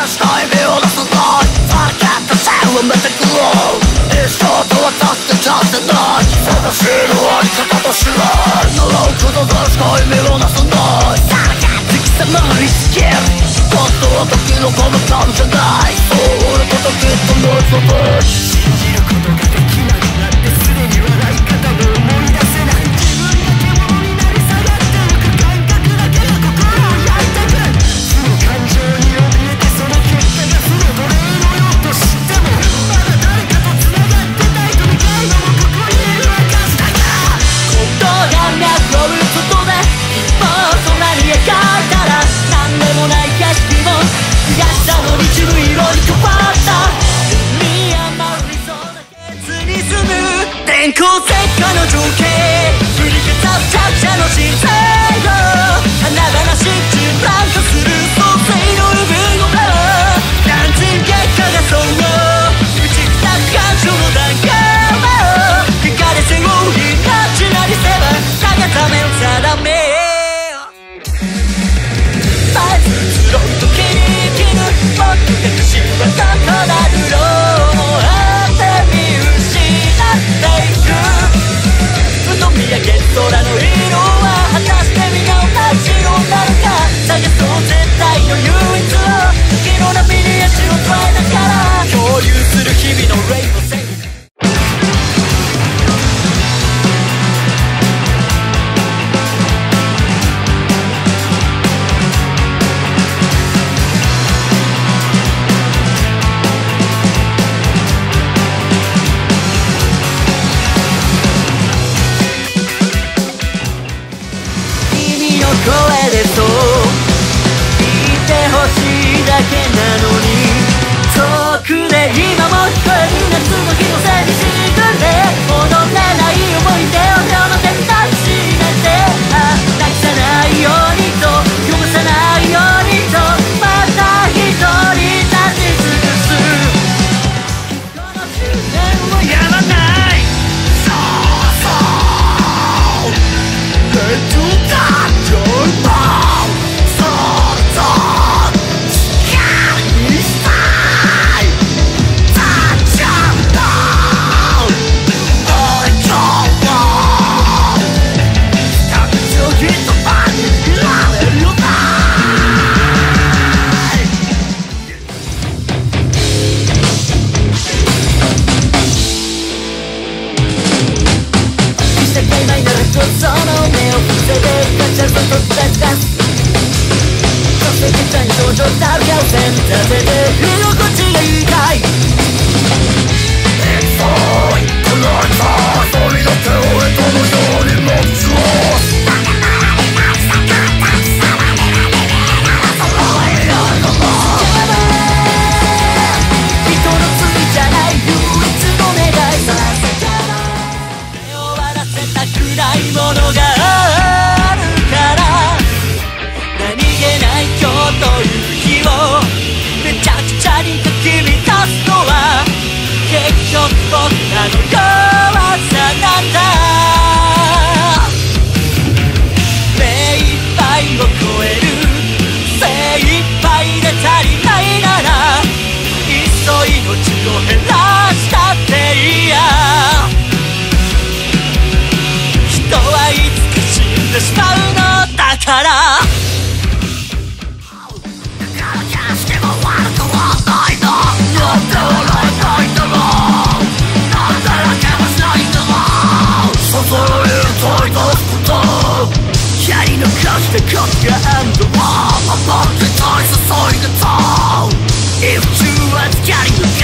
As I build as a lot Fuck at the sound with the glow It's not to attack the just a night Fuck a shit, what you got to shit No long to the last time, you know that's a night Fuck at the sound with the glow 今度は時のこの感じないそう俺と時ともう一度信じる天候絶下の情景。降り立った作者の人生声でそう。言ってほしいだけの稼ぎたい頂上だるかを線立てて居心地がいいかい It's all, 口を減らしたっていいや人はいつか死んでしまうのだから the conquer and the war Among the toys, the soil, the town If you are getting the